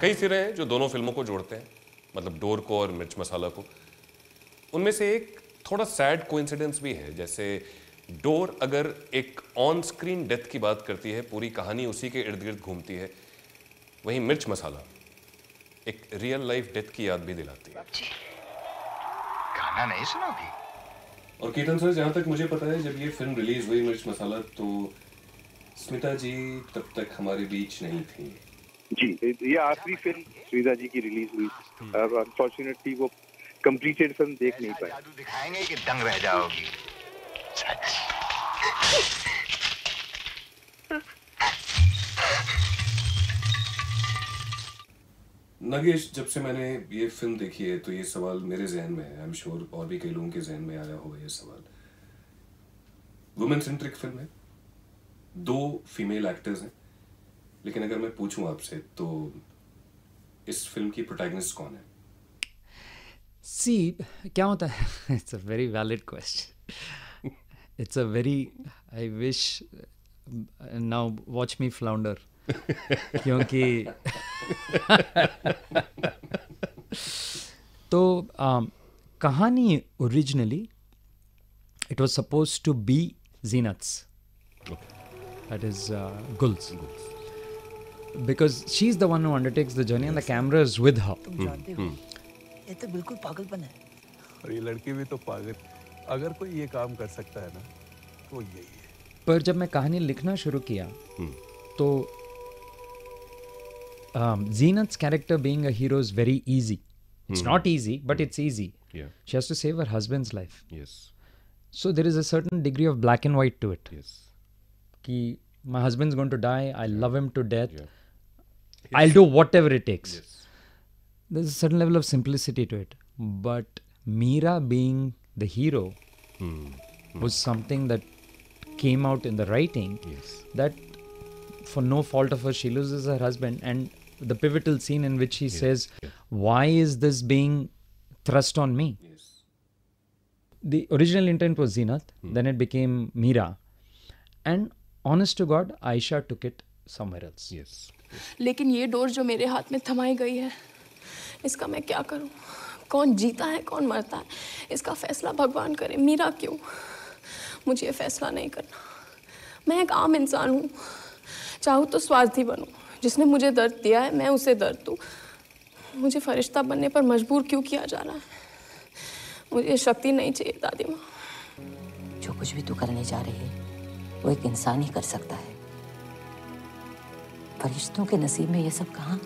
कई सिरे हैं जो दोनों फ़िल्मों को जोड़ते हैं मतलब डोर को और मिर्च मसाला को। उनमें से एक थोड़ा सैड कोइंसिडेंस भी है जैसे डोर अगर एक ऑन स्क्रीन डेथ की बात करती है पूरी कहानी उसी के इर्द गिर्द घूमती है। वहीं मिर्च मसाला एक रियल लाइफ डेथ की याद भी दिलाती है। गाना नहीं सुना भी और कीर्तन सर जहाँ तक मुझे पता है जब ये फ़िल्म रिलीज़ हुई मिर्च मसाला तो स्मिता जी तब तक हमारे बीच नहीं थी। जी ये आखिरी फ़िल्म श्रीदा जी की रिलीज़ हुई अनफॉर्चुनेटली वो कंप्लीटेड फ़िल्म देख नहीं पाए। जादू दिखाएँगे कि दंग रह जाओगी। नगेश जब से मैंने ये फ़िल्म देखी है तो ये सवाल मेरे जहन में है। आई एम श्योर और भी कई लोगों के जहन में आया होगा ये सवाल। वुमेन सेंट्रिक फ़िल्म है। दो फीमेल एक्टर्स हैं। लेकिन अगर मैं पूछूँ आपसे तो इस फ़िल्म की प्रोटैगनिस्ट कौन है? सी क्या होता है? It's a very valid question it's a very I wish now watch me flounder क्योंकि तो um, कहानी originally it was supposed to be Zeenat's that is uh, Gul's. Because she's the one who undertakes the journey and the camera is with her. तुम जानते हो? ये तो बिल्कुल पागलपन है। और ये लड़की भी तो पागल। अगर कोई ये काम कर सकता है ना तो यही है। पर जब मैं कहानी लिखना शुरू किया तो Zeenat's character being a hero is very easy it's not easy but it's easy Yeah. She has to save her husband's life Yes. So there is a certain degree of black and white to it Yes. my husband's going to die i love him to death. I'll do whatever it takes. There's a certain level of simplicity to it. But mira being the hero hmm. Hmm. was something that came out in the writing yes. that for no fault of hers she loses her husband. And the pivotal scene in which he says why is this being thrust on me? The original intent was Zenith, hmm. then it became Mira. And honest to God, Aisha took it somewhere else. Yes. लेकिन ये door जो मेरे हाथ में थमाई गई है इसका मैं क्या करूँ? कौन जीता है कौन मरता है? इसका फैसला भगवान करे मेरा क्यों? मुझे ये फैसला नहीं करना। मैं एक आम इंसान हूँ। चाहूँ तो स्वार्थी बनूँ। जिसने मुझे दर्द दिया है मैं उसे दर्द दूँ। मुझे फरिश्ता बनने पर मजबूर क्यों किया जा रहा है? मुझे शक्ति नहीं चाहिए दादी माँ। जो कुछ भी तू करने जा रही है वो एक इंसान ही कर सकता है। फरिश्तों के नसीब में ये सब कहाँ?